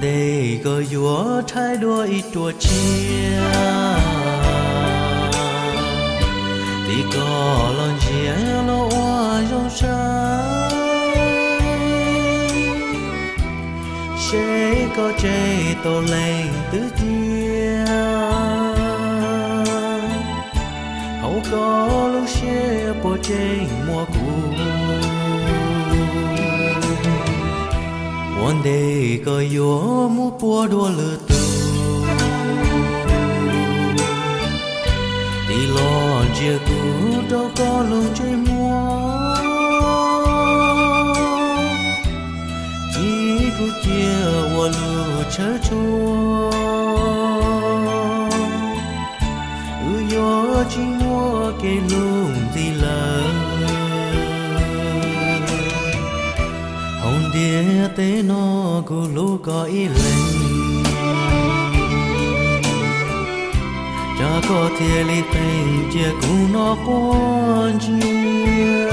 đây có gió thay đôi tua chia. Thì có lần chia lo hoa trong sáng sẽ có chạy tổ lên tứ chia hậu có lúc sẽ bỏ chạy mùa đề day có mu pua đua lừa tu đi lo chia cũ đâu có luôn chơi mua chỉ cũ chia hoa lửa chớ chua ư gió chỉ mua cái lùng gì lỡ. Địa tế nó cô lũ có ý lệnh cha có thể lý tình chia cũng nó con chia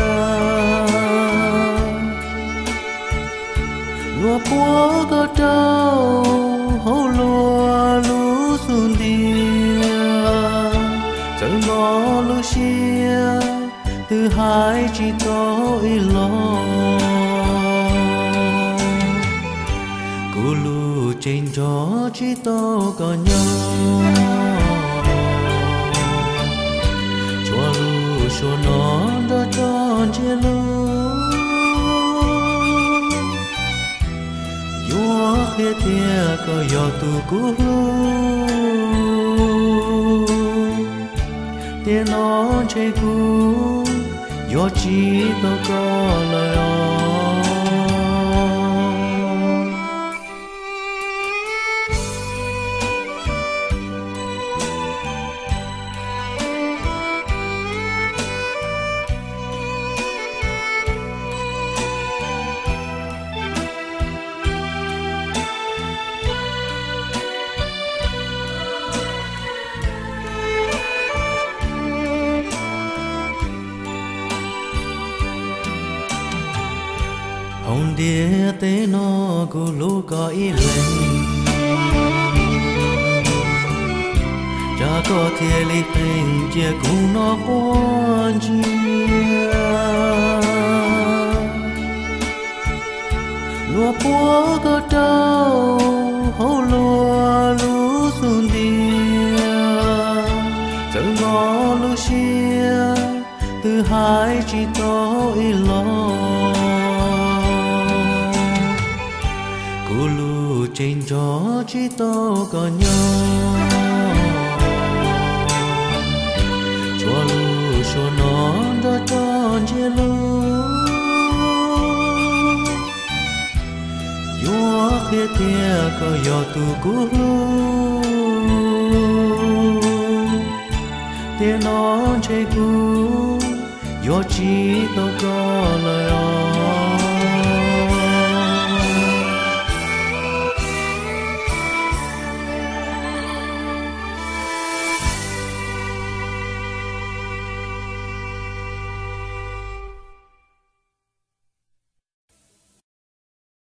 lúa búa có trâu hậu lúa lũ xuân địa chờ nó lũ xia từ hai chỉ có ý lòng cú lu trên gió chỉ tao có nhau cho lu cho nó đã tròn chia lu yo khé tia có yo tu cú tia nó chơi cú yo chỉ tao có lời hồng địa tế nó cô lũ có ý lên cha có thể lý tình chia cũng nó quan chia lúa búa có trâu hô lúa lũ xuân đi, chờ ngó lũ xia từ hai chỉ tối lòng trên gió chỉ to có nhau. Cho lù cho nó đó cho chia lu yo khía tia có gió tu cú lu tia nó chơi cú gió chỉ to có lời